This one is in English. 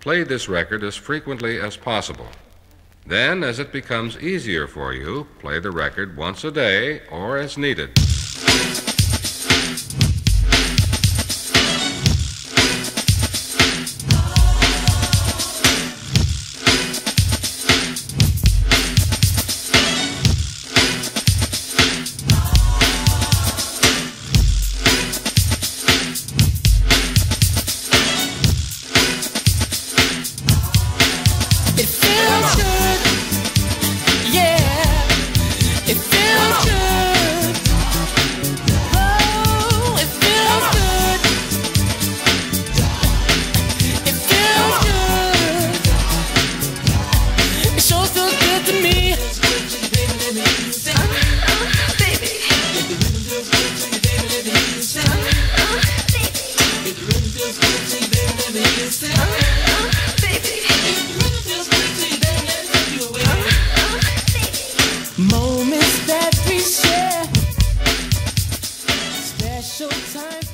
Play this record as frequently as possible. Then, as it becomes easier for you, play the record once a day or as needed. moments that we share, special times.